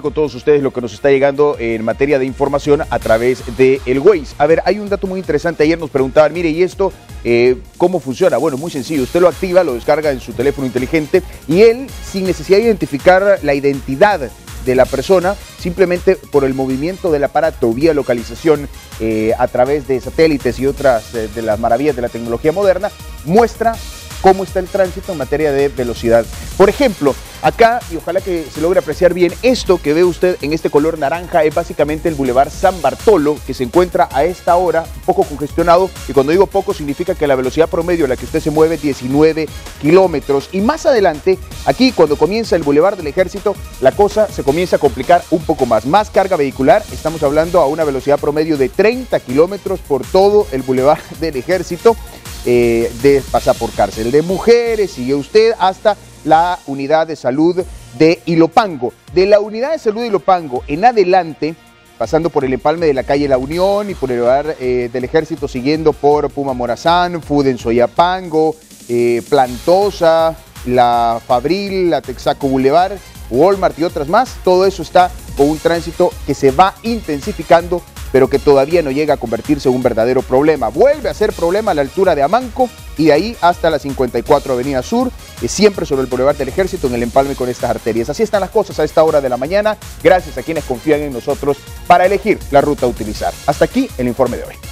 con todos ustedes lo que nos está llegando en materia de información a través de el Waze. A ver, hay un dato muy interesante. Ayer nos preguntaban, mire, ¿y esto eh, cómo funciona? Bueno, muy sencillo. Usted lo activa, lo descarga en su teléfono inteligente y él, sin necesidad de identificar la identidad de la persona, simplemente por el movimiento del aparato vía localización eh, a través de satélites y otras eh, de las maravillas de la tecnología moderna, muestra cómo está el tránsito en materia de velocidad. Por ejemplo, acá, y ojalá que se logre apreciar bien, esto que ve usted en este color naranja es básicamente el Boulevard San Bartolo, que se encuentra a esta hora un poco congestionado, y cuando digo poco significa que la velocidad promedio a la que usted se mueve es 19 kilómetros. Y más adelante, aquí cuando comienza el Boulevard del Ejército, la cosa se comienza a complicar un poco más. Más carga vehicular, estamos hablando a una velocidad promedio de 30 kilómetros por todo el Boulevard del Ejército eh, de pasar por cárcel de mujeres, sigue usted hasta la unidad de salud de Ilopango. De la unidad de salud de Ilopango en adelante, pasando por el empalme de la calle La Unión y por el lugar eh, del ejército, siguiendo por Puma Morazán, Fuden Soyapango, eh, Plantosa, la Fabril, la Texaco Boulevard, Walmart y otras más, todo eso está con un tránsito que se va intensificando pero que todavía no llega a convertirse en un verdadero problema. Vuelve a ser problema a la altura de Amanco y de ahí hasta la 54 Avenida Sur, siempre sobre el Boulevard del Ejército en el empalme con estas arterias. Así están las cosas a esta hora de la mañana, gracias a quienes confían en nosotros para elegir la ruta a utilizar. Hasta aquí el informe de hoy.